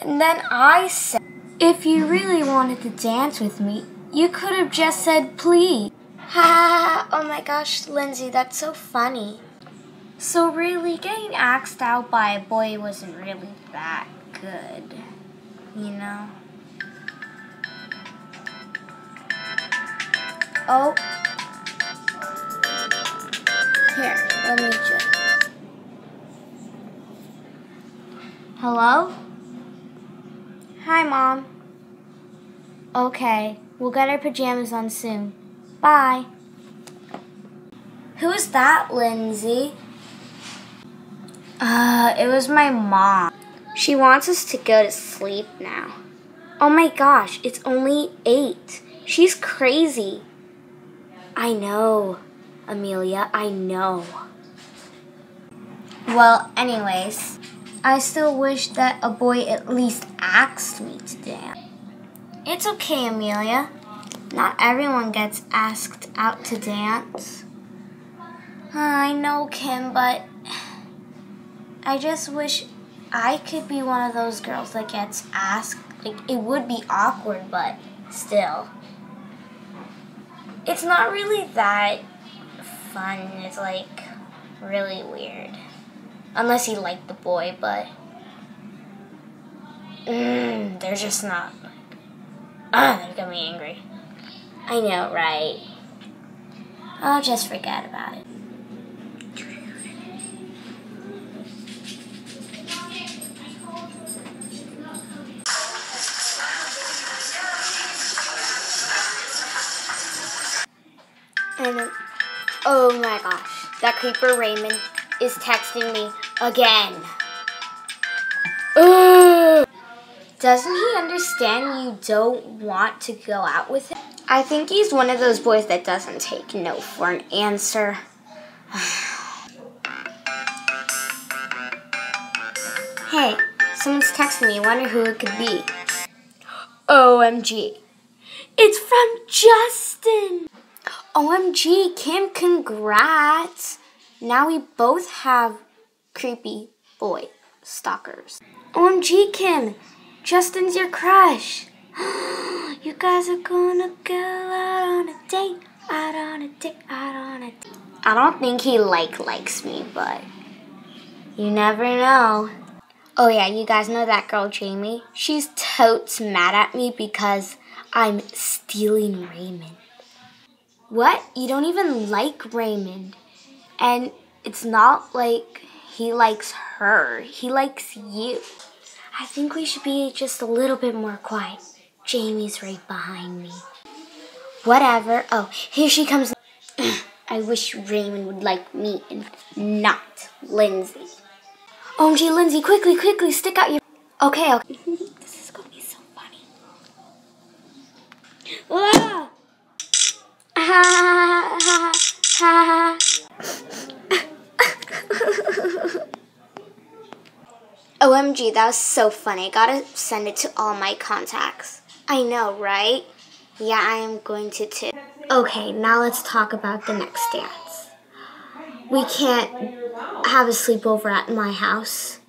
And then I said, if you really wanted to dance with me, you could have just said please. Ha! oh my gosh, Lindsay, that's so funny. So really, getting axed out by a boy wasn't really that good, you know? Oh. Here, let me just. Hello? Hi, Mom. Okay, we'll get our pajamas on soon. Bye. Who's that, Lindsay? Uh, it was my mom. She wants us to go to sleep now. Oh my gosh, it's only 8. She's crazy. I know, Amelia, I know. Well, anyways, I still wish that a boy at least asked me to dance. It's okay, Amelia. Not everyone gets asked out to dance. I know, Kim, but I just wish I could be one of those girls that gets asked. Like, it would be awkward, but still. It's not really that fun. It's like really weird. Unless he liked the boy, but mm, they're just not. Ah, that got me angry. I know, right? I'll just forget about it. And oh my gosh, that creeper Raymond is texting me again. Ugh. Doesn't he understand you don't want to go out with him? I think he's one of those boys that doesn't take no for an answer. hey, someone's texting me. I Wonder who it could be. OMG. It's from Justin. OMG, Kim, congrats. Now we both have creepy boy stalkers. OMG, Kim, Justin's your crush. you guys are gonna go out on a date, out on a date, out on a date. I don't think he like likes me, but you never know. Oh yeah, you guys know that girl Jamie? She's totes mad at me because I'm stealing Raymond. What? You don't even like Raymond. And it's not like he likes her. He likes you. I think we should be just a little bit more quiet. Jamie's right behind me. Whatever. Oh, here she comes. I wish Raymond would like me and not Lindsay. OMG, Lindsay, quickly, quickly, stick out your... Okay, okay. this is gonna be so funny. OMG, that was so funny. Gotta send it to all my contacts. I know, right? Yeah, I am going to too. Okay, now let's talk about the next dance. We can't have a sleepover at my house.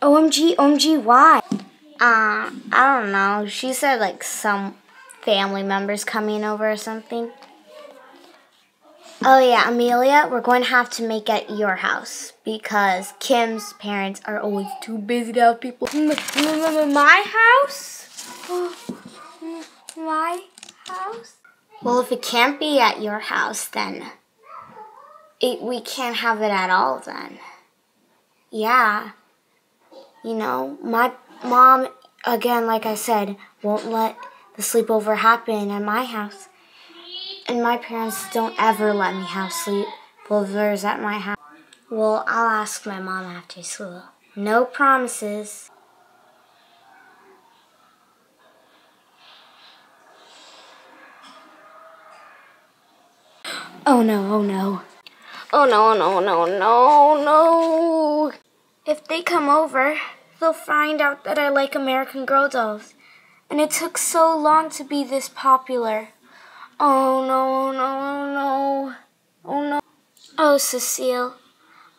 OMG, OMG, why? Uh, I don't know. She said like some family members coming over or something. Oh yeah, Amelia, we're going to have to make it your house because Kim's parents are always too busy to have people. My house? My house? Well, if it can't be at your house, then it, we can't have it at all then. Yeah. You know, my mom, again, like I said, won't let the sleepover happen at my house. And my parents don't ever let me have sleepovers at my house. Well, I'll ask my mom after school. No promises. Oh no, oh no. Oh no, no, no, no, no. If they come over, they'll find out that I like American Girl dolls. And it took so long to be this popular. Oh no, no, no. Oh no. Oh, Cecile,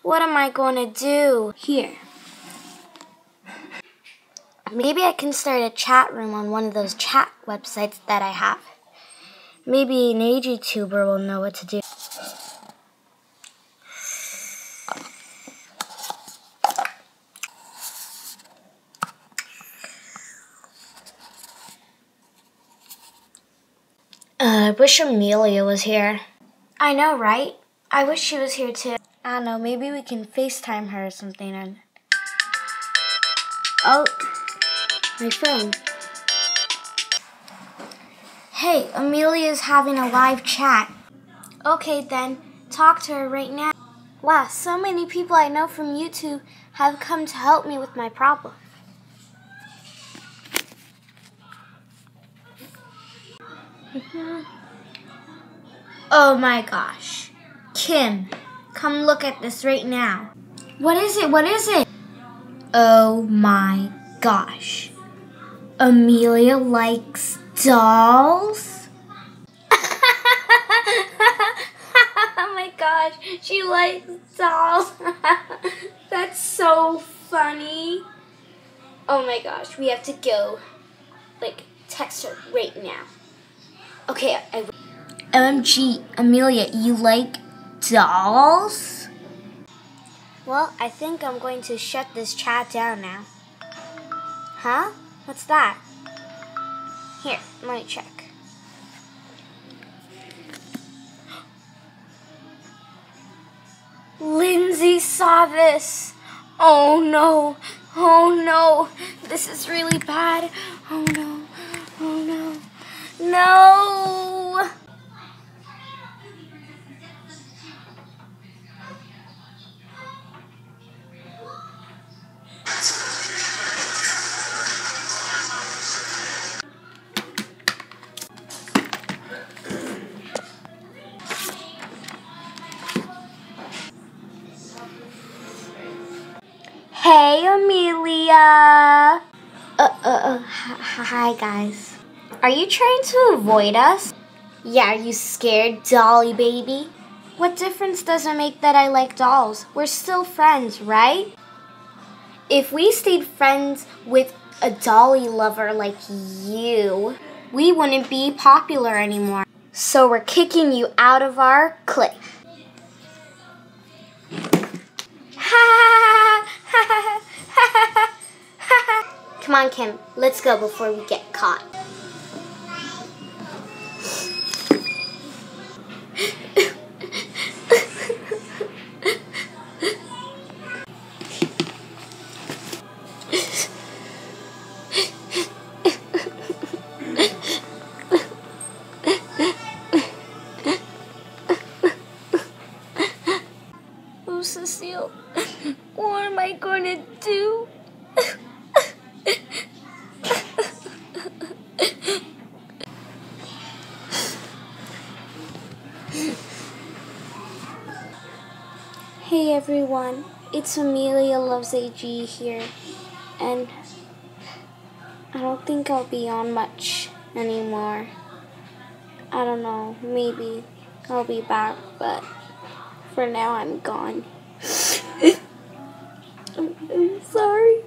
what am I going to do? Here. Maybe I can start a chat room on one of those chat websites that I have. Maybe an AGTuber will know what to do. Uh, I wish Amelia was here. I know, right? I wish she was here too. I don't know, maybe we can FaceTime her or something. And... Oh, my phone. Hey, Amelia's having a live chat. Okay, then, talk to her right now. Wow, so many people I know from YouTube have come to help me with my problem. Oh my gosh. Kim, come look at this right now. What is it? What is it? Oh my gosh. Amelia likes dolls? oh my gosh, she likes dolls. That's so funny. Oh my gosh, we have to go. Like, text her right now. Okay, I. OMG, Amelia, you like dolls? Well, I think I'm going to shut this chat down now. Huh? What's that? Here, let me check. Lindsay saw this. Oh no. Oh no. This is really bad. Oh no. Oh no. No! Hey, Amelia. Uh, uh, uh, hi, guys. Are you trying to avoid us? Yeah, are you scared, dolly baby? What difference does it make that I like dolls? We're still friends, right? If we stayed friends with a dolly lover like you, we wouldn't be popular anymore. So we're kicking you out of our clique. Come on, Kim. Let's go before we get caught. Hey everyone, it's Amelia Loves AG here, and I don't think I'll be on much anymore. I don't know, maybe I'll be back, but for now I'm gone. I'm, sorry.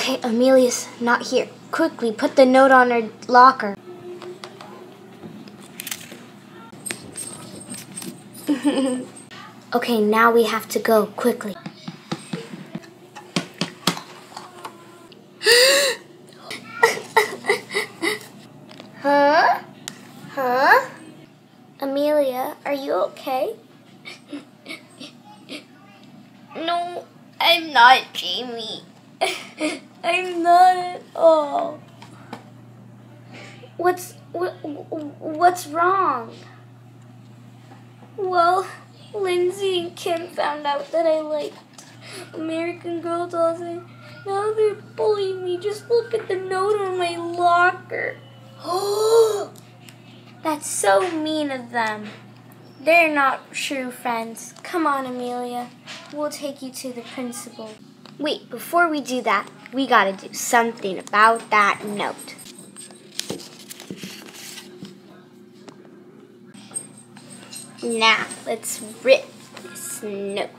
Okay, Amelia's not here. Quickly, put the note on her locker. okay, now we have to go quickly. huh? Huh? Amelia, are you okay? no, I'm not Jamie. I'm not at all. What's what, what's wrong? Well, Lindsay and Kim found out that I liked American Girl dolls and now they're bullying me. Just look at the note on my locker. Oh, that's so mean of them. They're not true friends. Come on, Amelia. We'll take you to the principal. Wait, before we do that, we gotta do something about that note. Now, let's rip this note.